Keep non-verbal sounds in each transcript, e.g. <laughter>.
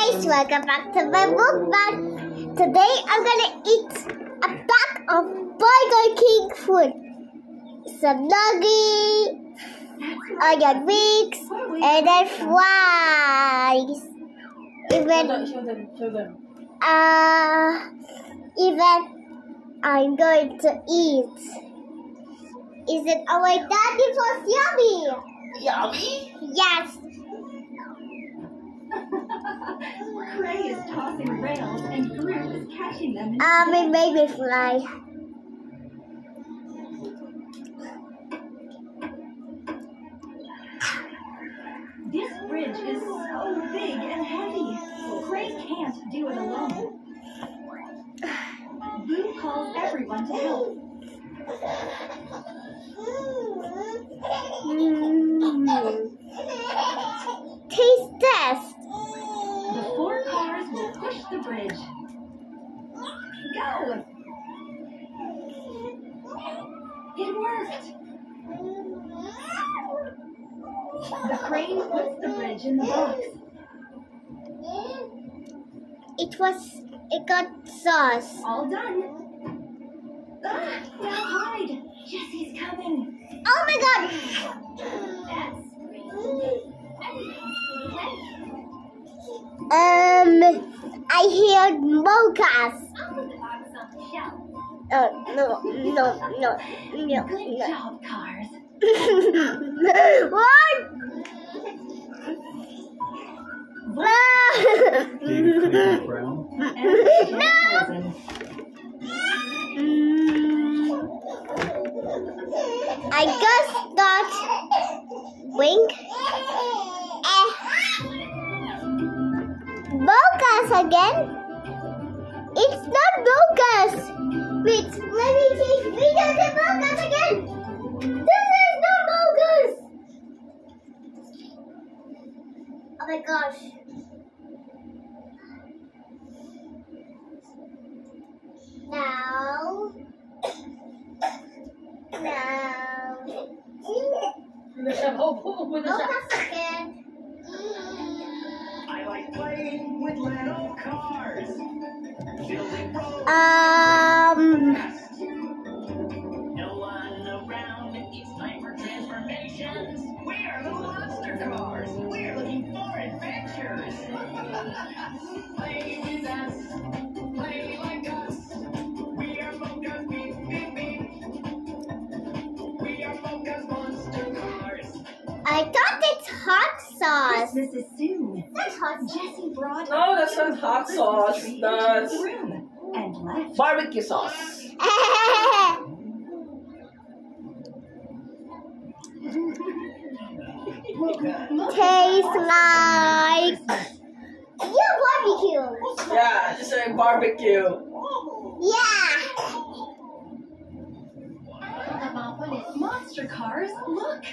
guys, welcome back to my book mukbang. Today I'm gonna eat a pack of Burger King food. Some nuggets, onion rings, and then fries. Even Show them, show them. uh even I'm going to eat. Is it oh my god, this was yummy! Yummy! Yes! Tossing rails and Groot is catching them. it made me fly. This bridge is so big and heavy. Gray can't do it alone. Boo calls everyone to help. Mm. Taste It was. It got sauce. All done. Ah, now hide! Jesse's coming. Oh my god! Um, I hear mochas. Oh no no no no no. Good job, cars. <laughs> <laughs> let me take videos again. This is not mochas. Oh my gosh. Now. Now. Ano siya? Opo, upo na siya. Mochas again. I like playing with little cars. Building roads Um. Hot sauce. Christmas is soon. That's hot sauce. Jesse brought No, that's not hot sauce. That's into the room and left. barbecue sauce. <laughs> Tastes like yeah barbecue. Yeah, just like barbecue. Yeah. Monster cars, look!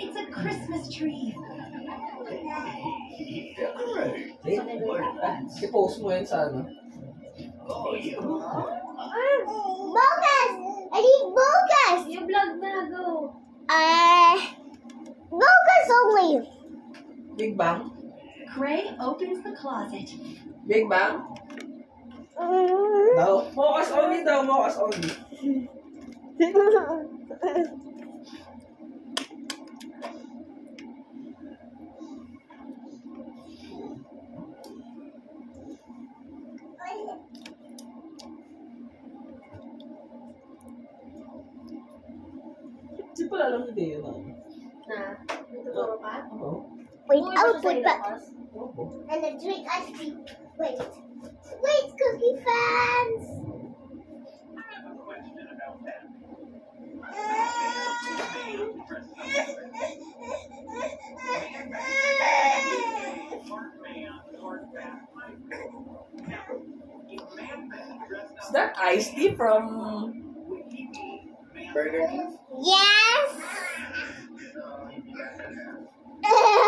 It's a Christmas tree. I-post mo yun sa ano. Bogus. I need bogus. Yung vlog na, go. Uh, bogus only. Big Bang? Cray opens the closet. Big Bang? Mm. Daw. Mocas only daw, mocas only. Wait, I'll put sa back. And then drink ice cream. Wait. Wait, cookie fans. Is that iced tea from Burger King? Yes.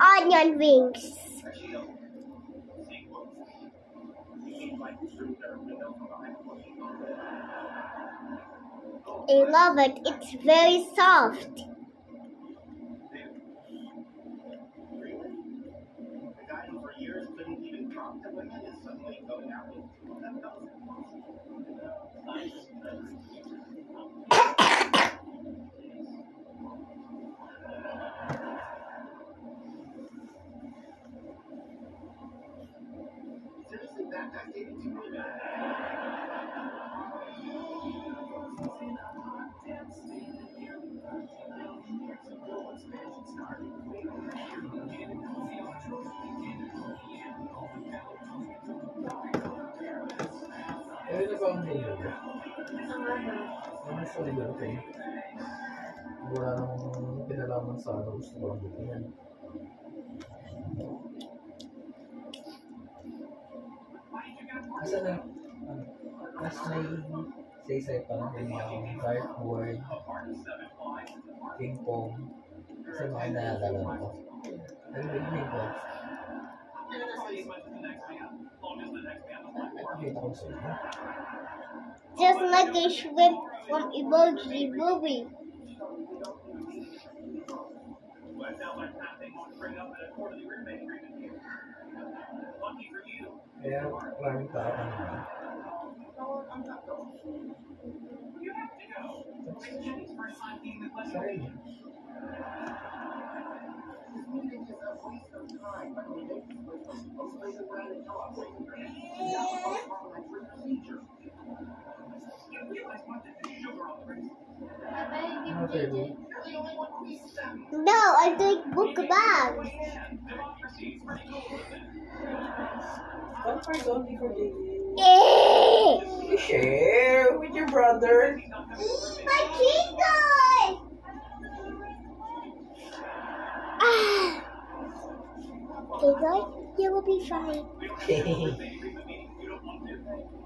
onion rings. I love it. It's very soft. Eh, ano ba ang nilo? Ano sa nilo? Okay. Wala nang pinalaman sa ano. Gusto ko lang dito yan. Asa na? Ano? Mas may say-say pa lang yung mga dartboard, ping pong, sa mga naalala ko. Ano ba yung ping pong? Nakikita ko sa inyo. Just like a shrimp from Emoji Movie. Here. Lucky for you. Have to go. Jenny's first time being the Sa rin. You realize what the sugar on the rings? Ano pwede? No, I think book bag. Democracy is pretty cool. One price for the... Eh, share with your brother. my keyboard. Ah. Keyboard, you will be fine. <laughs>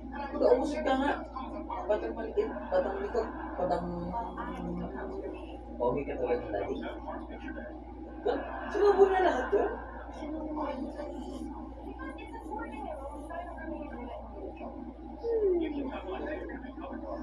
Umusog ka nga. Batang maliit, batang likot, batang... Pogi ka tulad ng daddy. Sinubo na lahat yun? Hmm?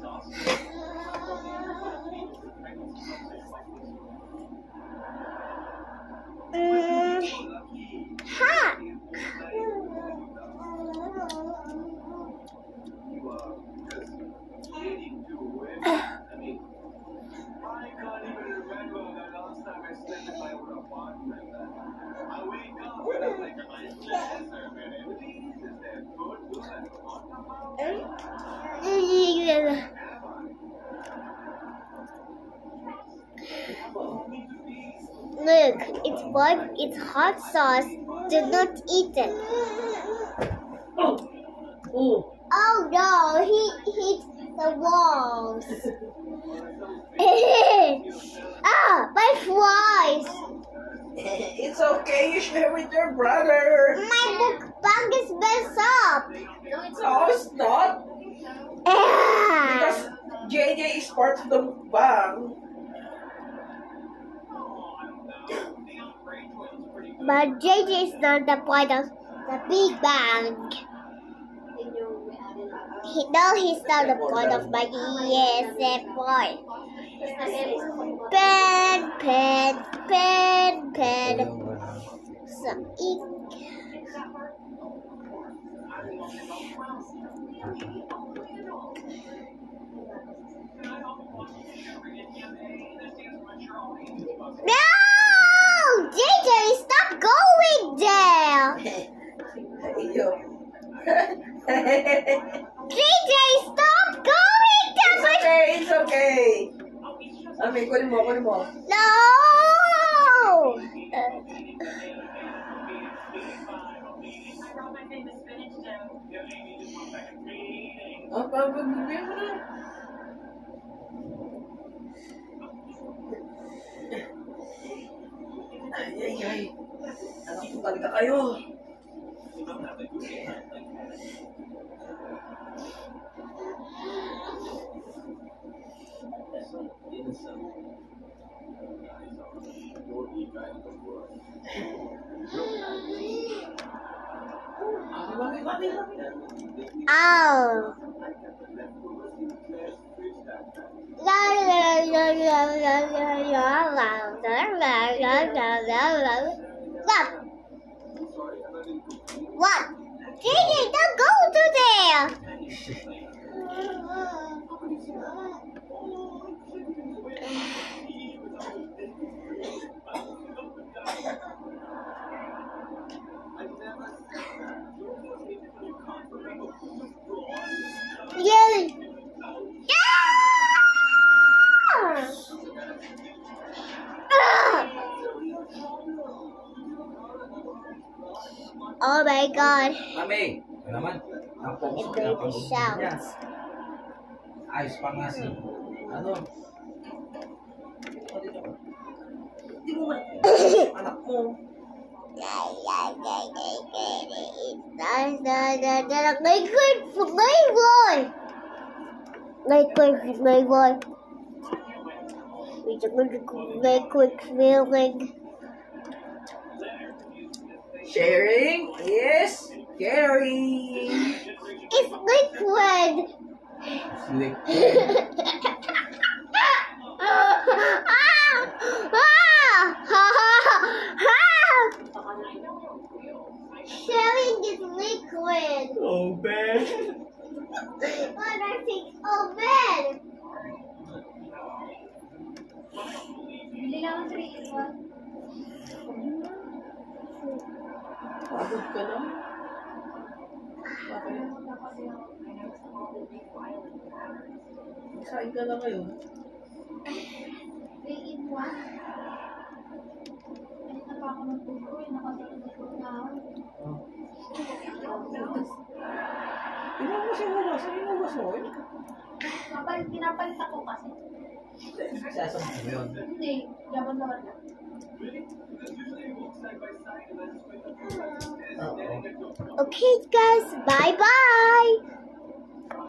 Talk about? Look, it's burnt, it's hot sauce. Do not eat it. Oh! Oh! Oh no, he hit the walls. <laughs> ah, my flies. <laughs> It's okay, you share with your brother! My book bag is messed up. No, it's not! Ah. <laughs> Because JJ is part of the mukbang. But JJ is not the point of the Big Bang. He, no, he's not the point of my ESF boy. Pen, pen, pen. Yung, Some ink. No! JJ, stop going there. <laughs> JJ, stop going there. It's okay, it's okay. I mean, put him off, put him off. No. Up, up, ay, ay. Anak ko talaga kayo. Ow! What? JJ, don't go to there! Yeah. Yeah! Oh my god. Mami, naman? Ang focus It ko baby na pag shouts. Ayos pa nga si, ano, oh, Hindi mo man. Anak mo. Liquid flavor! Liquid flavor. It's a good liquid feeling. Sharing? make quick like we just make quick feeling. Sharing Yes, caring. It's liquid. It's liquid. <laughs> Ah, Sharing is liquid. Oh, bad. Pagod ka lang. Bakit? Kain ka na ngayon. 3 in 1. Ano na pa ako yung nakatulog na ako. Oh kasi wala, sa inubos mo. Kapalit, pinapalit ako kasi. Sasama mo yun? Hindi, yaman naman na. Okay guys, bye bye!